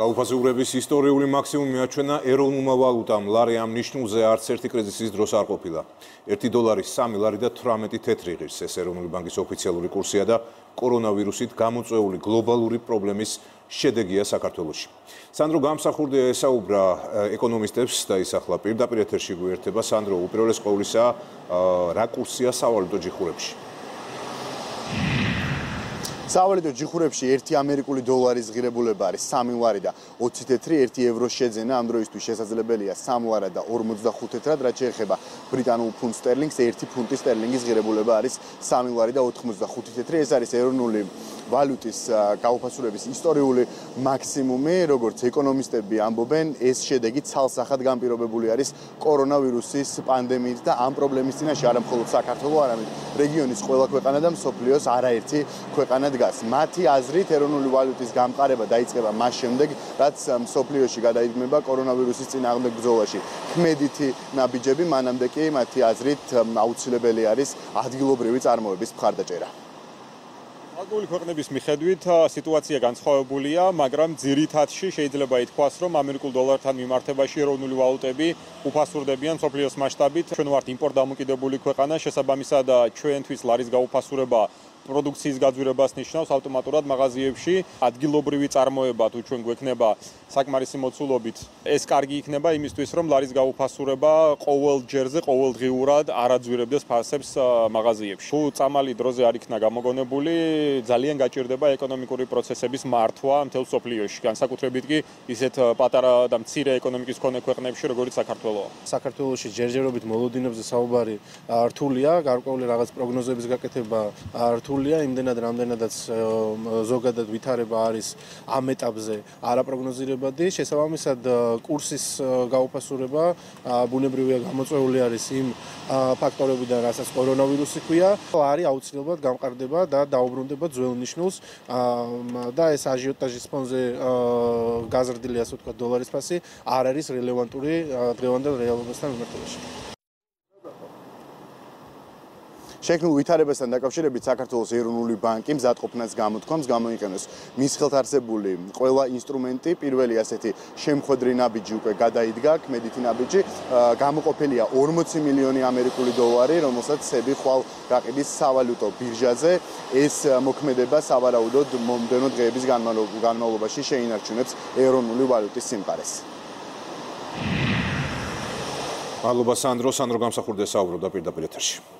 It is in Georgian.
გაუფასურების ისტორიული მაქსიმუმი აჩვენა ეროვნულმა ვალუტამ ლარი ამ ნიშნულზე არც ერთი კრიზისის დროს არ ყოფილა. 1 დოლარი 3 ლარი და 18 თეთრი ღირს ეს ეროვნული ბანკის ოფიციალური კურსია და კორონავირუსით გამოწვეული გლობალური პრობლემის შედეგია საქართველოში. სანდრო გამსახურდია ესაუბრა ეკონომისტებს და ისახლა პირდაპირ ეთერში გვერდება სანდრო უპირველეს ყოვლისა რა კურსია სავალუტო ჯიხურებში. სავალიდო ჯიხურებში 1 ამერიკული დოლარის ღირებულება არის 3 ლარი და 20 თეთრი, 1 ევრო შეძენა ამ დროისთვის შესაძლებელია 3 ლარი და 45 თეთრად, რაც შეეხება ბრიტანულ ფუნტ სტერლინგს, 1 ფუნტი სტერლინგის ღირებულება არის 3 ლარი და 85 თეთრი. ეს არის ეროვნული ვალუტის გაუფასურების ისტორიული მაქსიმუმი, როგორც ეკონომისტები ამბობენ, ეს შედეგი ცალსახად განპირობებული არის კორონავირუსის პანდემიით და ამ პრობლემის წინაშე არა მხოლოდ საქართველოს, არამედ რეგიონის ყველა ქვეყანა და მსოფლიოს არაერთი ქვეყანა დგას. მათი აზრით, ეროვნული ვალუტის გამყარება დაიწყება მას შემდეგ, რაც მსოფლიოში გადაიდგმება კორონავირუსის წინააღმდეგ ბრძოლაში. ქმედითი ნაბიჯები მანამდე კი მათი აზრით აუცილებელი არის ადგილობრივი წარმოების მხარდაჭერა. აგული ქვეყნების მიხედვით სიტუაცია განსხვავებულია, მაგრამ ძირითადში შეიძლება ითქვას, რომ ამერიკულ დოლართან მიმართებაში ეროვნული ვალუტები უფასურდებიან სოფლიოს მასშტაბით. ჩვენ ვართ იმპორტდამოკიდებული ქვეყანა, შესაბამისად ჩვენთვის ლარის გაუფასურება პროდუქციის გაძვირებას ნიშნავს ავტომატურად მაღაზიებში ადგილობრივი წარმოება. თუ ჩვენ გვექნება საკმარისი მოცულობით ეს კარგი იქნება იმისთვის რომ ლარის გაუფასურება ყოველ ჯერზე ყოველდღიურად არაძვირებდეს ფასებს მაღაზიებში. თუ წამალი დროზე არ იქნა გამოგონებული ძალიან გაჭირდება ეკონომიკური პროცესების მართვა მთელ სოფლიოში. განსაკუთრებით კი ისეთ პატარა და მცირე ეკონომიკის მქონე ქვეყნებში როგორც საქართველოა. საქართველოში ჯერჯერობით მოლოდინებზე საუბარი რთულია გარკვეული რაღაც პროგნოზების გაკეთება რთულია რთულია იმდენად რამდენადაც ზოგადად ვითარება არის ამ ეტაპზე არაპროგნოზირებადი. შესაბამისად კურსის გაუფასურება ბუნებრივია გამოწვეული არის იმ ფაქტორებიდან რასაც კორონავირუსი ქვია. არის აუცილებლად გამყარდება და დაუბრუნდება ძველ ნიშნულს და ეს აჟიოტაჟის ფონზე გაზრდილი ასე ვთქვათ დოლარის ფასი არ არის რელევანტური დღევანდელ რეალობასთან მიმართებაში შექმნილ ვითარებასთან დაკავშირებით საქართველოს ეროვნული ბანკი მზადყოფნას გამოთქვამს გამოიყენოს მის ხელთ არსებული ყველა ინსტრუმენტი. პირველი ასეთი შემხვედრი ნაბიჯი უკვე გადაიდგა. კმედითი ნაბიჯი გამოყოფილია 40 მილიონი ამერიკული დოლარი რომელსაც სები ხვალ გაყიდის სავალუტო ბირჟაზე. ეს მოქმედება სავარაუდოდ მომდენო დღეების განმავლობაში შეინარჩუნებს ეროვნული ვალუტის სიმყარეს. მადლობა სანდრო. სანდრო გამსახურდა საუბრობდა პირდაპირ ეთერში